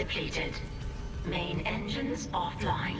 depleted. Main engines offline.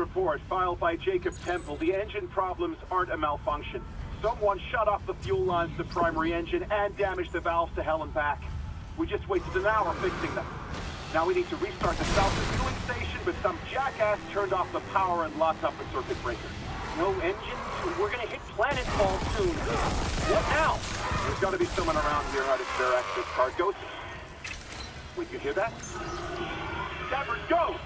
Report filed by Jacob Temple. The engine problems aren't a malfunction. Someone shut off the fuel lines to the primary engine and damaged the valves to hell and back. We just wasted an hour fixing them. Now we need to restart the south refueling station, but some jackass turned off the power and locked up the circuit breaker. No engines? We're gonna hit planetfall soon. What now? There's gotta be someone around here how to spare access card. Go. Wait, you hear that? Davers, go!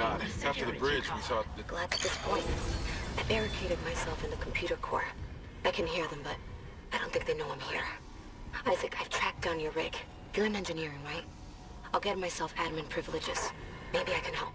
God. After the bridge, we saw the... Glad at this point. I barricaded myself in the computer core. I can hear them, but I don't think they know I'm here. Isaac, I've tracked down your rig. You're in engineering, right? I'll get myself admin privileges. Maybe I can help.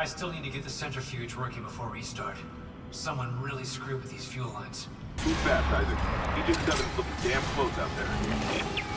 I still need to get the centrifuge working before restart. Someone really screwed with these fuel lines. Move fast, Isaac. Aegis 7's looking damn close out there.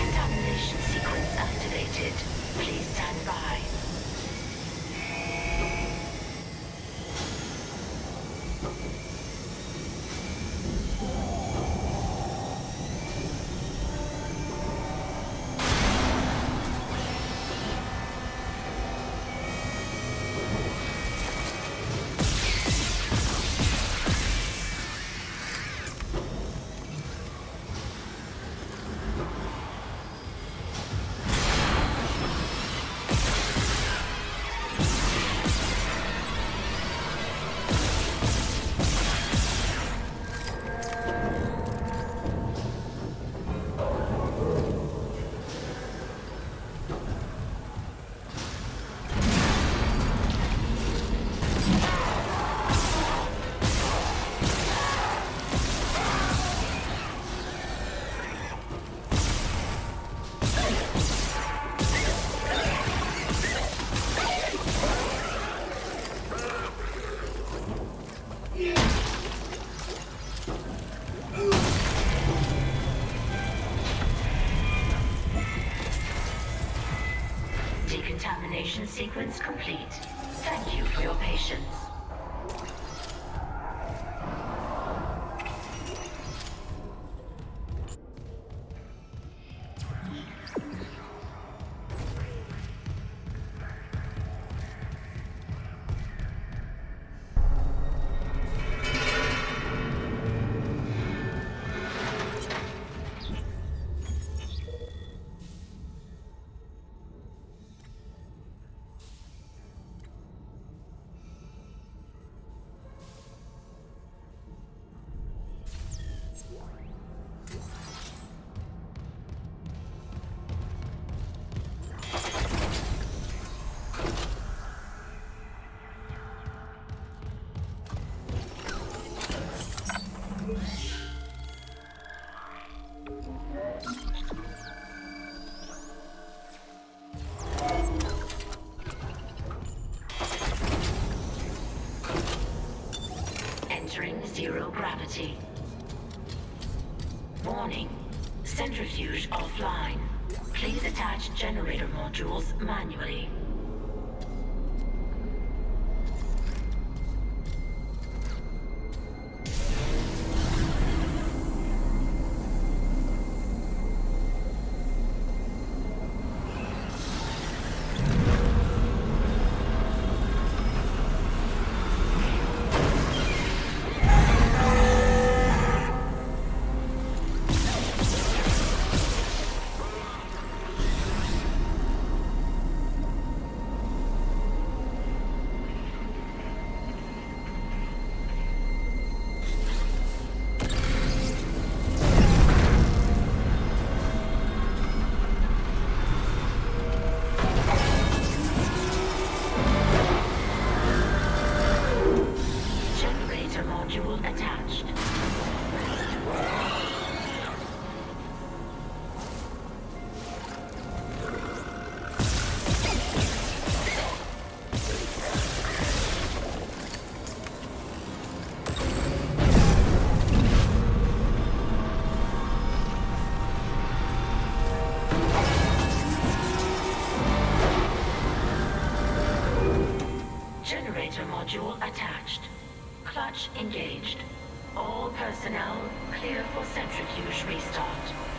Decontamination sequence activated. Please stand by. Complete. Warning. Centrifuge offline. Please attach generator modules manually. Engaged. All personnel clear for centrifuge restart.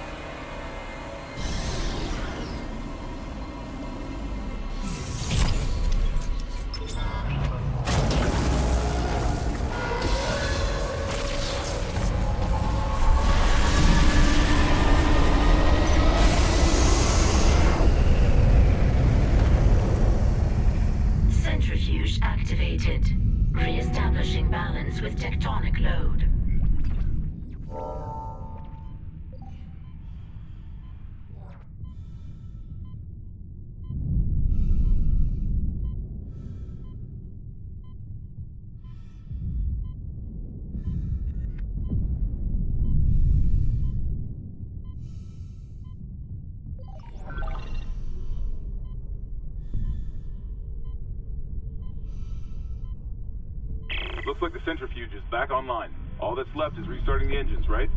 Looks like the centrifuge is back online. All that's left is restarting the engines, right?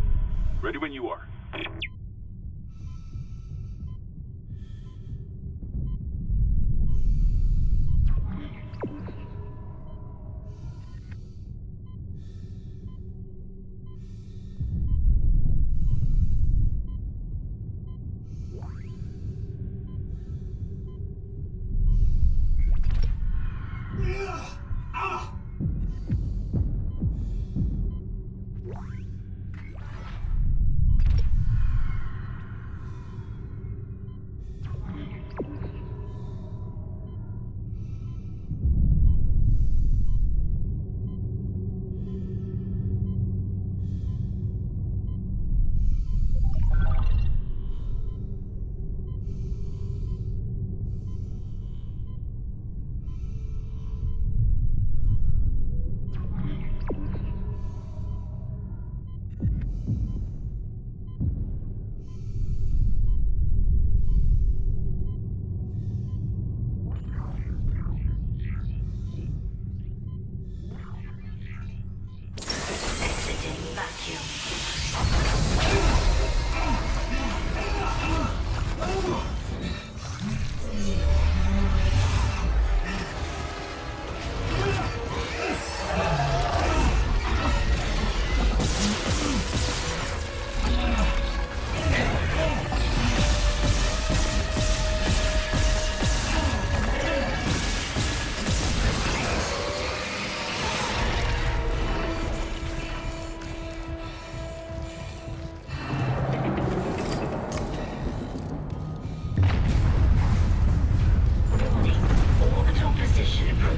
Ready when you are.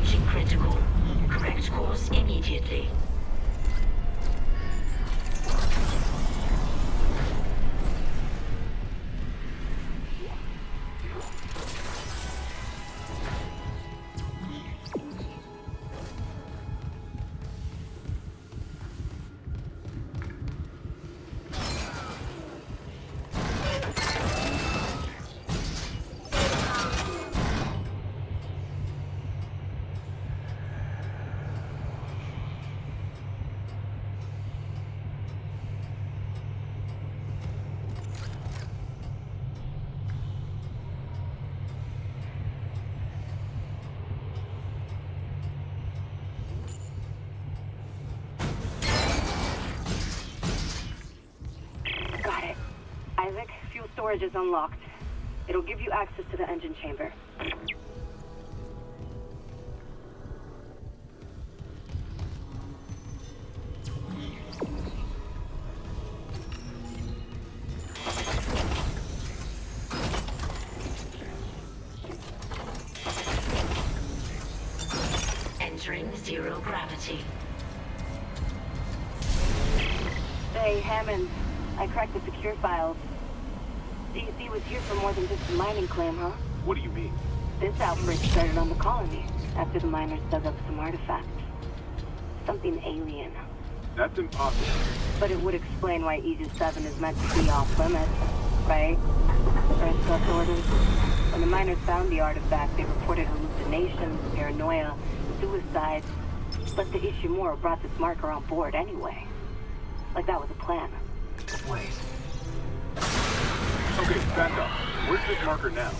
Critical. Correct course immediately. Storage is unlocked. It'll give you access to the engine chamber. Entering zero gravity. Hey, Hammond. I cracked the secure files. CEC was here for more than just a mining claim, huh? What do you mean? This outbreak started on the colony, after the miners dug up some artifacts. Something alien. That's impossible. But it would explain why Aegis 7 is meant to be off limits, right? First us orders. When the miners found the artifact, they reported hallucinations, paranoia, suicide. But the Ishimura brought this marker on board anyway. Like that was a plan. Wait. Okay, back up. Where's this marker now?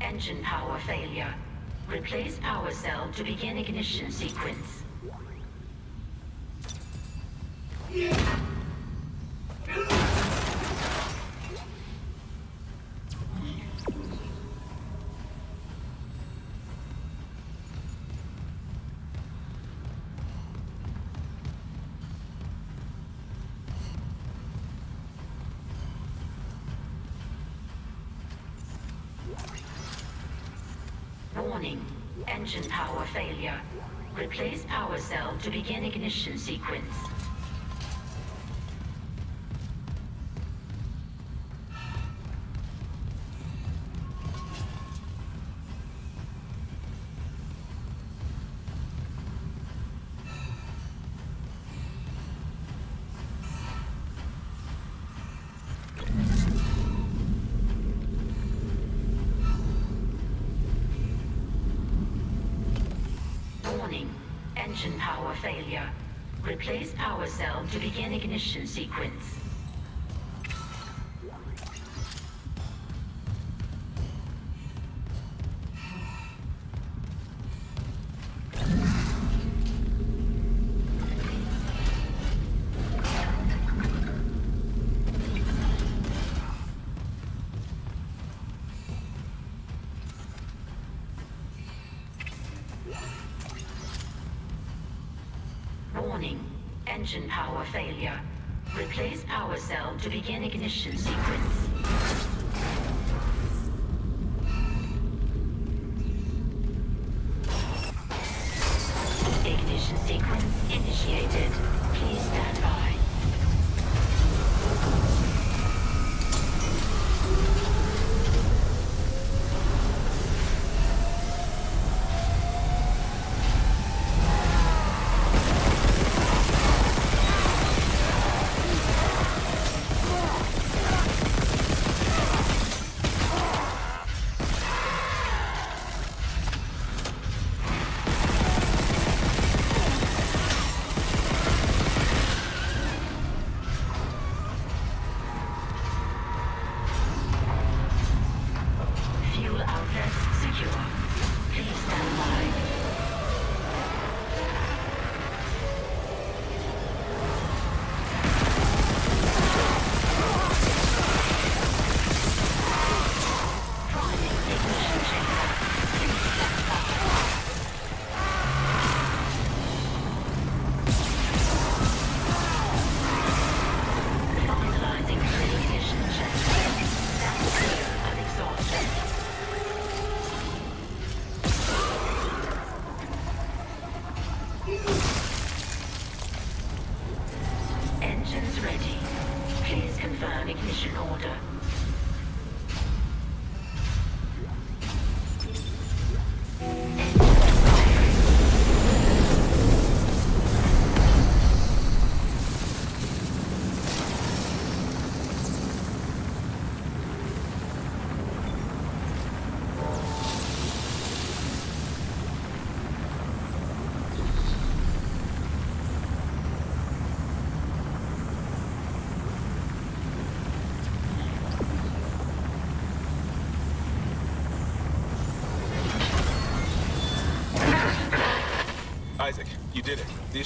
Engine power failure. Replace power cell to begin ignition sequence. Warning. To begin ignition sequence. Engine power failure. Replace power cell to begin ignition sequence.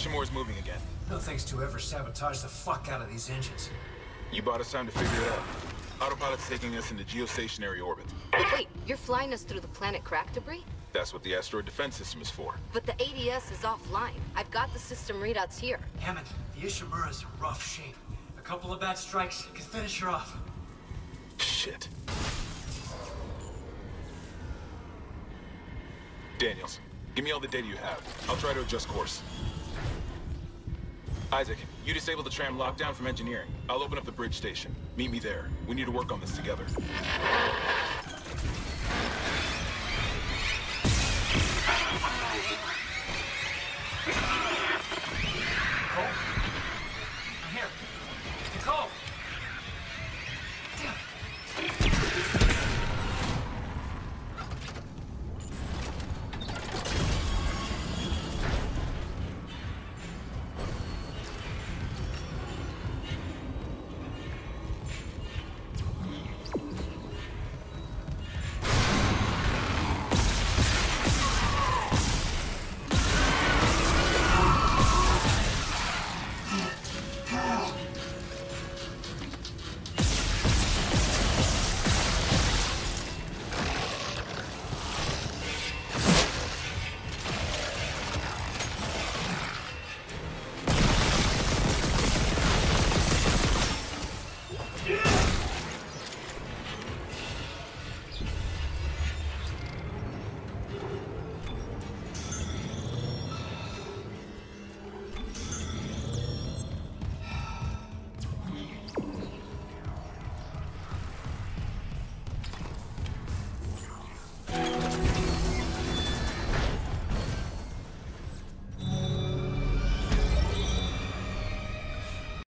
Did it. The moving again. No thanks to ever sabotage the fuck out of these engines. You bought us time to figure it out. Autopilot's taking us into geostationary orbit. Wait, you're flying us through the planet crack debris? That's what the asteroid defense system is for. But the ADS is offline. I've got the system readouts here. Hammond, the Ishimura's in rough shape. A couple of bad strikes could finish her off. Shit. Daniels, give me all the data you have. I'll try to adjust course. Isaac, you disable the tram lockdown from engineering. I'll open up the bridge station. Meet me there. We need to work on this together.